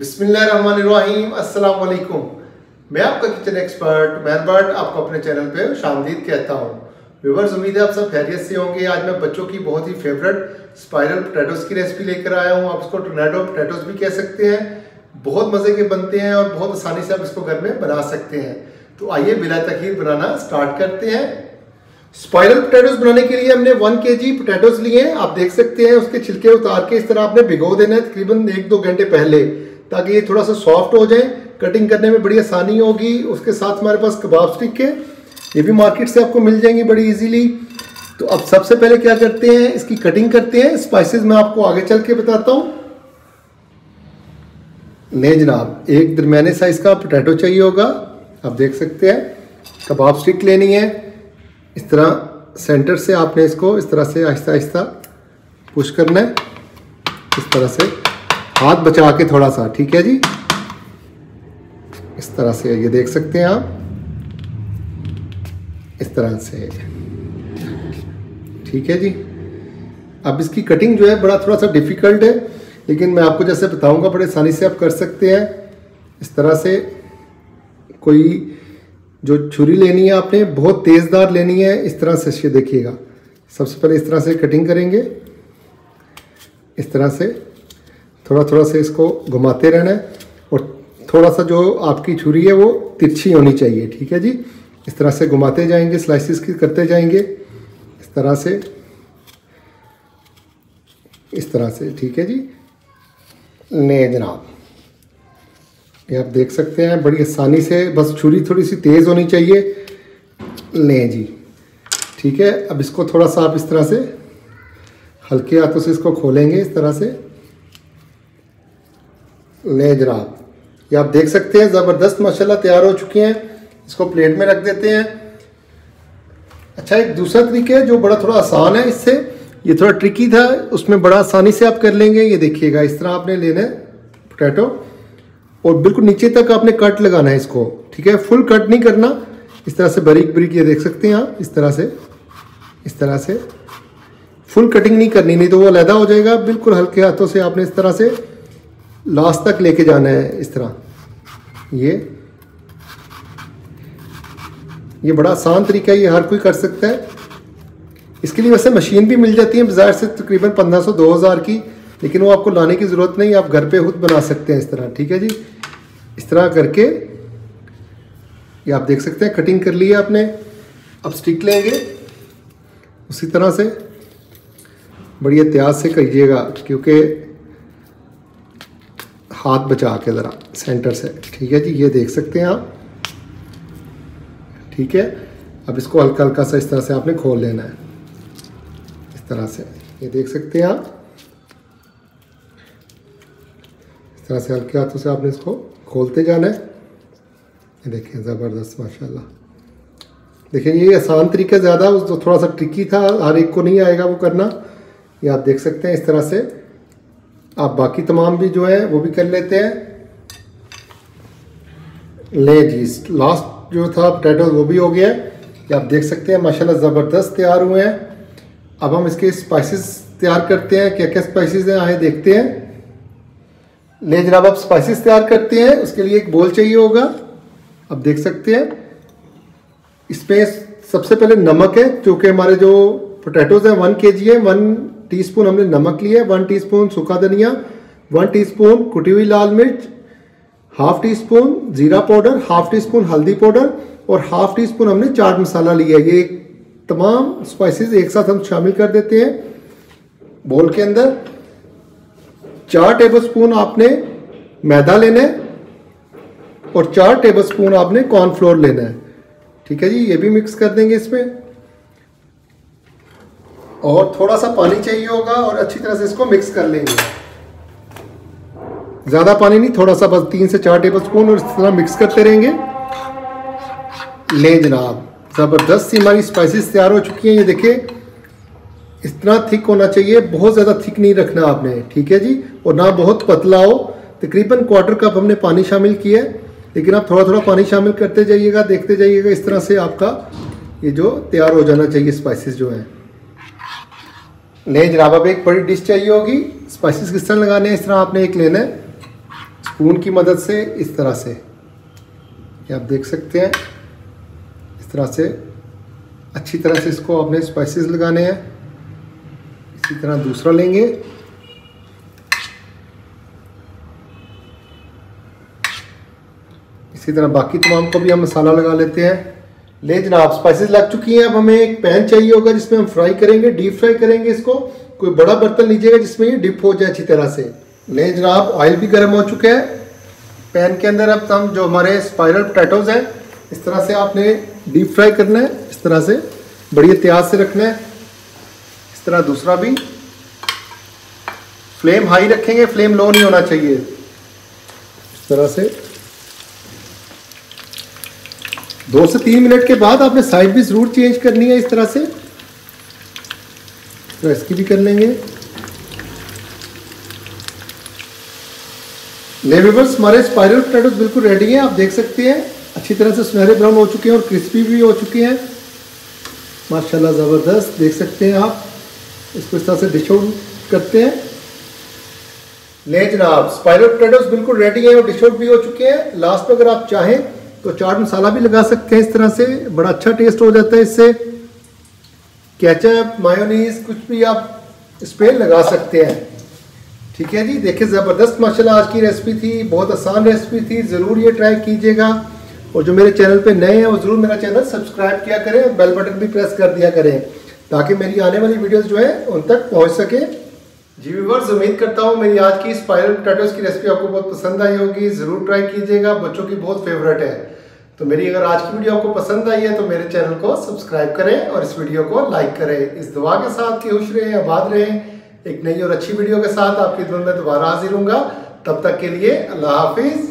बिस्मिल्लाहिर्रहमानिर्रहीम अस्सलाम मैं आपका किचन एक्सपर्ट मैनबर्ट आपको अपने चैनल पे शामदीद कहता हूँ। व्यूवर्स उम्मीद है आप सब खैरियत से होंगे। आज मैं बच्चों की बहुत ही फेवरेट स्पाइरल पोटैटोस की रेसिपी लेकर आया हूँ। आप इसको टोर्नेडो पोटैटोस भी कह सकते हैं। बहुत मज़े के बनते हैं और बहुत आसानी से आप इसको घर में बना सकते हैं। तो आइए बिला तखीर बनाना स्टार्ट करते हैं। स्पाइरल पोटैटोस बनाने के लिए हमने वन के जी पोटैटोस लिए हैं। आप देख सकते हैं, उसके छिलके उतार के इस तरह आपने भिगो देना है तकरीबन एक दो घंटे पहले। ताकि ये थोड़ा सा सॉफ्ट हो जाए कटिंग करने में बड़ी आसानी होगी, उसके साथ हमारे पास कबाब स्टिक है, ये भी मार्केट से आपको मिल जाएँगी बड़ी इजीली तो अब सबसे पहले क्या करते हैं, इसकी कटिंग करते हैं स्पाइसेस मैं आपको आगे चल के बताता हूँ। नहीं जनाब, एक दरमियाने साइज़ का पोटैटो चाहिए होगा, आप देख सकते हैं, कबाब स्टिक लेनी है। इस तरह सेंटर से आपने इसको इस तरह से आहिस्ता आहिस्ता पुश करना है, इस तरह से। हाथ बचा के थोड़ा सा, ठीक है जी? इस तरह से ये देख सकते हैं आप। इस तरह से। ठीक है जी? अब इसकी कटिंग जो है, बड़ा थोड़ा सा डिफ़िकल्ट है, लेकिन मैं आपको जैसे बताऊँगा, बड़े आसानी से आप कर सकते हैं। इस तरह से कोई जो छुरी लेनी है आपने, बहुत तेज़दार लेनी है, इस तरह से देखिएगा। सबसे पहले इस तरह से कटिंग करेंगे। इस तरह से। थोड़ा थोड़ा से इसको घुमाते रहना है और थोड़ा सा जो आपकी छुरी है वो तिरछी होनी चाहिए, ठीक है जी? इस तरह से घुमाते जाएँगे स्लाइसिस की करते जाएँगे, इस तरह से। इस तरह से, ठीक है जी? ले जनाब। ये आप देख सकते हैं, बड़ी आसानी से, बस छुरी थोड़ी सी तेज़ होनी चाहिए। लें जी, ठीक है? अब इसको थोड़ा सा आप इस तरह से, हल्के हाथों से इसको खोलेंगे, इस तरह से। ले ये आप देख सकते हैं, ज़बरदस्त माशाल्लाह तैयार हो चुके हैं। इसको प्लेट में रख देते हैं। अच्छा एक दूसरा तरीका है जो बड़ा थोड़ा आसान है इससे। ये थोड़ा ट्रिकी था, उसमें बड़ा आसानी से आप कर लेंगे। ये देखिएगा, इस तरह आपने लेना है पोटैटो और बिल्कुल नीचे तक आपने कट लगाना है इसको, ठीक है? फुल कट नहीं करना। इस तरह से बरीक बरीक ये देख सकते हैं आप, इस तरह से, इस तरह से। फुल कटिंग नहीं करनी, नहीं तो वो अलहदा हो जाएगा। बिल्कुल हल्के हाथों से आपने इस तरह से लास्ट तक लेके जाना है इस तरह। ये ये बड़ा आसान तरीका है, ये हर कोई कर सकता है। इसके लिए वैसे मशीन भी मिल जाती है बाज़ार से तकरीबन पंद्रह सौ, दो हज़ार की, लेकिन वो आपको लाने की ज़रूरत नहीं, आप घर पे खुद बना सकते हैं इस तरह, ठीक है जी? इस तरह करके, ये आप देख सकते हैं, कटिंग कर ली है आपने। अब स्टिक लेंगे, उसी तरह से। बड़ी एहतियात से करिएगा, क्योंकि हाथ बचा के ज़रा सेंटर से। ठीक है जी, ये देख सकते हैं आप। ठीक है, अब इसको हल्का हल्का सा इस तरह से आपने खोल लेना है। इस तरह से, ये देख सकते हैं आप। इस तरह से हल्के हाथों से आपने इसको खोलते जाना है। ये देखिए ज़बरदस्त, माशाल्लाह। देखिए ये आसान तरीका ज़्यादा उस तो थोड़ा सा ट्रिकी था, हर एक को नहीं आएगा वो करना। ये आप देख सकते हैं इस तरह से। आप बाकी तमाम भी जो है, वो भी कर लेते हैं। ले जी लास्ट जो था पोटैटो वो भी हो गया। ये आप देख सकते हैं, माशाल्लाह ज़बरदस्त तैयार हुए हैं। अब हम इसके स्पाइसेस तैयार करते हैं क्या क्या स्पाइसेस हैं, आए देखते हैं। ले जनाब, आप स्पाइसेस तैयार करते हैं, उसके लिए एक बोल चाहिए होगा। आप देख सकते हैं, इसमें सबसे पहले नमक है जो कि हमारे जो पोटैटोज हैं वन के जी है वन टीस्पून हमने नमक लिया वन टीस्पून सूखा धनिया वन टीस्पून कुटी हुई लाल मिर्च हाफ़ टी स्पून जीरा पाउडर हाफ़ टी स्पून हल्दी पाउडर और हाफ़ टी स्पून हमने चाट मसाला लिया ये तमाम स्पाइसेस एक साथ हम शामिल कर देते हैं। बोल के अंदर चार टेबल स्पून आपने मैदा लेना है और चार टेबल स्पून आपने कॉर्नफ्लोर लेना है। ठीक है जी, ये भी मिक्स कर देंगे इसमें। और थोड़ा सा पानी चाहिए होगा और अच्छी तरह से इसको मिक्स कर लेंगे। ज़्यादा पानी नहीं, थोड़ा सा बस तीन से चार टेबल स्पून और इस तरह मिक्स करते रहेंगे। ले जनाब, ज़बरदस्त सी हमारी स्पाइसेस तैयार हो चुकी हैं। ये देखिए तरह थिक होना चाहिए, बहुत ज़्यादा थिक नहीं रखना आपने, ठीक है जी? और ना बहुत पतला हो। तकरीबन क्वार्टर कप हमने पानी शामिल किया है, लेकिन आप थोड़ा थोड़ा पानी शामिल करते जाइएगा, देखते जाइएगा, इस तरह से आपका ये जो तैयार हो जाना चाहिए स्पाइसेस जो हैं। नहीं जनाब, अब एक बड़ी डिश चाहिए होगी। स्पाइसेस किस तरह लगाने हैं? इस तरह आपने एक लेना है स्पून की मदद से इस तरह से। ये आप देख सकते हैं। इस तरह से। अच्छी तरह से इसको आपने स्पाइसेस लगाने हैं। इसी तरह दूसरा लेंगे। इसी तरह बाकी तमाम को भी हम मसाला लगा लेते हैं। ले जनाब स्पाइसेस लग चुकी हैं, अब हमें एक पैन चाहिए होगा जिसमें हम फ्राई करेंगे डीप फ्राई करेंगे इसको। कोई बड़ा बर्तन लीजिएगा जिसमें ये डिप हो जाए अच्छी तरह से। ले जनाब ऑयल भी गर्म हो चुका है। पैन के अंदर अब हम जो हमारे स्पाइरल पोटैटोज हैं, इस तरह से आपने डीप फ्राई करना है, इस तरह से बड़ी एहतियात से रखना है। इस तरह दूसरा भी। फ्लेम हाई रखेंगे फ्लेम लो नहीं होना चाहिए। इस तरह से दो से तीन मिनट के बाद आपने साइड भी ज़रूर चेंज करनी है इस तरह से। तो इसकी भी कर लेंगे। लेवेबल्स हमारे स्पाइरल पोटैटोज बिल्कुल रेडी हैं, आप देख सकते हैं। अच्छी तरह से सुनहरे ब्राउन हो चुके हैं और क्रिस्पी भी हो चुके हैं। माशाल्लाह ज़बरदस्त, देख सकते हैं आप। इसको इस तरह से डिश आउट करते हैं। ले जनाब स्पाइरल पोटैटोज बिल्कुल रेडी हैं और डिश आउट भी हो चुके हैं। लास्ट में अगर आप चाहें तो चाट मसाला भी लगा सकते हैं इस तरह से। बड़ा अच्छा टेस्ट हो जाता है इससे। कैचअप मायोनीज कुछ भी आप इस पर लगा सकते हैं। ठीक है जी, देखिए ज़बरदस्त माशाल्लाह आज की रेसिपी थी, बहुत आसान रेसिपी थी, ज़रूर ये ट्राई कीजिएगा। और जो मेरे चैनल पे नए हैं, वो ज़रूर मेरा चैनल सब्सक्राइब किया करें और बेल बटन भी प्रेस कर दिया करें, ताकि मेरी आने वाली वीडियोस जो है, उन तक पहुँच सके। जी व्यूवर्स उम्मीद करता हूँ मेरी आज की स्पाइरल पोटैटोज की रेसिपी आपको बहुत पसंद आई होगी। ज़रूर ट्राई कीजिएगा, बच्चों की बहुत फेवरेट है। तो मेरी अगर आज की वीडियो आपको पसंद आई है तो मेरे चैनल को सब्सक्राइब करें और इस वीडियो को लाइक करें। इस दुआ के साथ कि खुश रहें, आबाद रहें। एक नई और अच्छी वीडियो के साथ आपकी दुआ में दोबारा हाजिर हूँ तब तक के लिए अल्लाह हाफिज़।